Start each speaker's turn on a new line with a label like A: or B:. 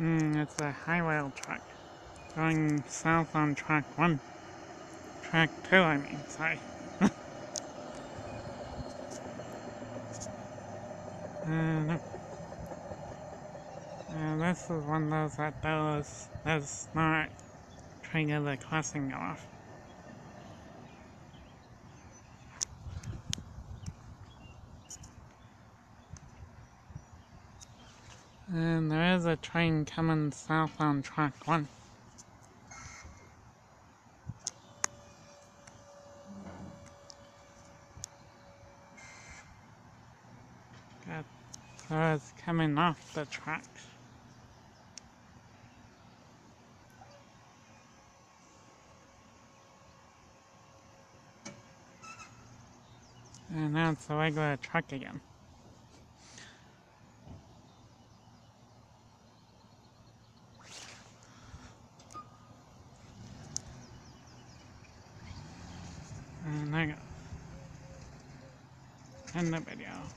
A: Hmm, it's a hi rail track. Going south on track one. Track two, I mean, sorry. uh, no. Uh, this is one of those that does, does not trigger the crossing off. And there is a train coming south on track one. Cars coming off the tracks. And now it's a regular truck again. And there you